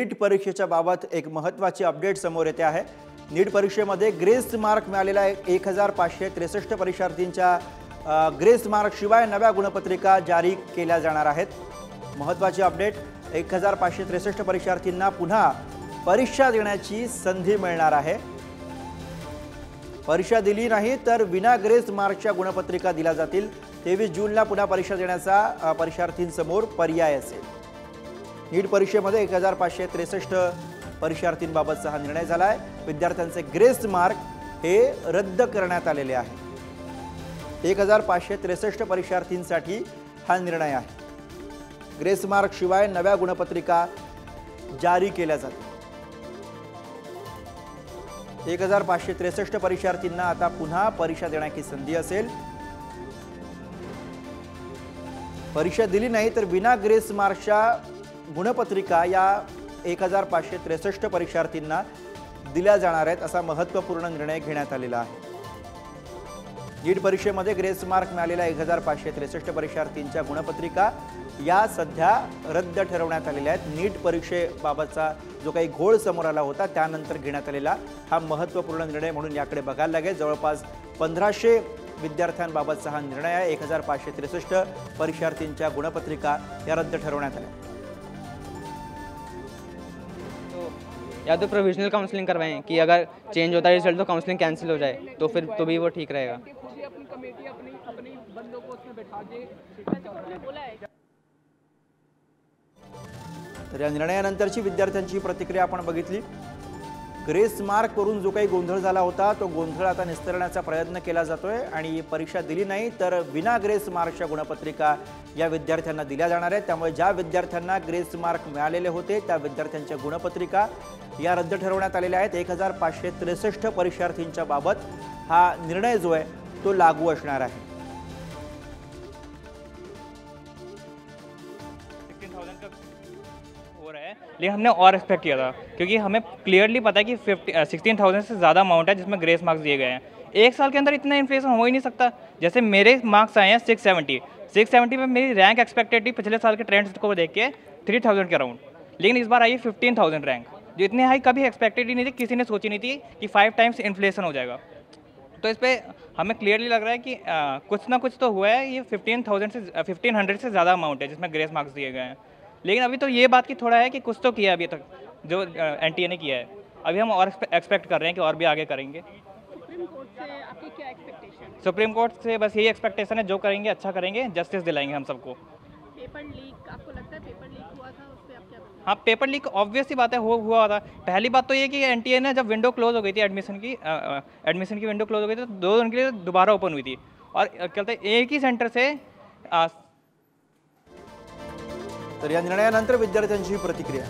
नीट परीक्षेच्या बाबत एक महत्त्वाची अपडेट समोर येते आहे. नीट परीक्षेमध्ये ग्रेस मार्क मिळालेल्या एक हजार पाचशे त्रेसष्ट परीक्षार्थींच्या ग्रेस मार्क शिवाय नव्या गुणपत्रिका जारी केल्या जाणार आहेत. महत्त्वाची अपडेट एक हजार पाचशे त्रेसष्ट परीक्षार्थींना पुन्हा परीक्षा देण्याची संधी मिळणार आहे. परीक्षा दिली नाही तर विना ग्रेस मार्कच्या गुणपत्रिका दिल्या जातील. तेवीस जूनला पुन्हा परीक्षा देण्याचा परीक्षार्थींसमोर पर्याय असेल. नीट परीक्षेमध्ये एक हजार पाचशे त्रेसष्ट परीक्षार्थींबाबतचा हा निर्णय झाला आहे विद्यार्थ्यांचे ग्रेस मार्क हे रद्द करण्यात आलेले आहे. एक हजार पाचशे त्रेसष्ट परीक्षार्थींसाठी हा निर्णय आहे. ग्रेस मार्क शिवाय नव्या गुणपत्रिका जारी केल्या जातील एक हजार पाचशे त्रेसष्ट परीक्षार्थींना आता पुन्हा परीक्षा देण्याची संधी असेल. परीक्षा दिली नाही तर विना ग्रेस मार्कच्या गुणपत्रिका या एक हजार पाचशे त्रेसष्ट परीक्षार्थींना दिल्या जाणार आहेत असा महत्त्वपूर्ण निर्णय घेण्यात आलेला आहे. नीट परीक्षेमध्ये ग्रेस मार्क मिळालेल्या एक हजार पाचशे त्रेसष्ट परीक्षार्थींच्या गुणपत्रिका या सध्या रद्द ठरवण्यात आलेल्या आहेत. नीट परीक्षेबाबतचा जो काही घोळ समोर आला होता त्यानंतर घेण्यात आलेला हा महत्त्वपूर्ण निर्णय म्हणून याकडे बघायला लागेल. जवळपास पंधराशे विद्यार्थ्यांबाबतचा हा निर्णय आहे. एक हजार पाचशे त्रेसष्ट परीक्षार्थींच्या गुणपत्रिका या रद्द ठरवण्यात आल्या. या तो प्रोविजनल काउंसलिंग करवाएँ कि अगर चेंज होता है रिज़ल्ट तो काउंसलिंग कैंसिल हो जाए तो फिर तो भी वो ठीक रहेगा। तर या निर्णयानंतरची विद्यार्थ्यांची प्रतिक्रिया आपण बघितली. ग्रेस मार्क करून जो काही गोंधळ झाला होता तो गोंधळ आता निस्तरण्याचा प्रयत्न केला जातोय आणि परीक्षा दिली नाही तर विना ग्रेस मार्कच्या गुणपत्रिका या विद्यार्थ्यांना दिल्या जाणार आहेत. त्यामुळे ज्या विद्यार्थ्यांना ग्रेस मार्क मिळालेले होते त्या विद्यार्थ्यांच्या गुणपत्रिका या रद्द ठरवण्यात आलेल्या आहेत. एक हजार पाचशे त्रेसष्ट परीक्षार्थींच्या बाबत हा निर्णय जो आहे तो लागू असणार आहे. हो रहा है लेकिन हमने और एक्सपेक्ट किया था क्योंकि हमें क्लियरली पता है कि फिफ्टी सिक्सटीन थाउज़ेंड से ज़्यादा अमाउंट है जिसमें ग्रेस मार्क्स दिए गए हैं। एक साल के अंदर इतना इन्फ्लेशन हो ही नहीं सकता। जैसे मेरे मार्क्स आए हैं सिक्स सेवेंटी सिक्स सेवेंटी में मेरी रैंक एक्सपेक्टेड थी पिछले साल के ट्रेंड्स को देख के थ्री थाउज़ेंड के अराउंड लेकिन इस बार आई फिफ्टीन थाउज़ेंड रैंक जो इतनी हाई कभी एक्सपेक्टेड ही नहीं थी किसी ने सोची नहीं थी कि फाइव टाइम्स इन्फ्लेशन हो जाएगा। तो इस पर हमें क्लियरली लग रहा है कि आ, कुछ ना कुछ तो हुआ है। ये फिफ्टीन थाउज़ेंड से फिफ्टीन हंड्रेड से ज़्यादा अमाउंट है जिसमें ग्रेस मार्क्स दिए गए हैं। लेकिन अभी तो ये बात की थोड़ा है कि कुछ तो किया है अभी तक जो एन टी ए ने किया है। अभी हम और एक्सपेक्ट कर रहे हैं कि और भी आगे करेंगे। सुप्रीम कोर्ट से आपकी क्या एक्सपेक्टेशन सुप्रीम कोर्ट से बस यही एक्सपेक्टेशन है जो करेंगे अच्छा करेंगे जस्टिस दिलाएँगे हम सबको। पेपर लीक आपको लगता है पेपर लीक हुआ था उस आप क्या हाँ पेपर लीक ऑब्वियस ही बात है हो हुआ था। पहली बात तो ये कि एन ने जब विंडो क्लोज हो गई थी एडमिशन की एडमिशन की विंडो क्लोज हो गई थी तो दो दिन के लिए दोबारा ओपन हुई थी। और क्या कहते हैं एक ही सेंटर से तर या निर्णयानंतर विद्यार्थ्यांची प्रतिक्रिया.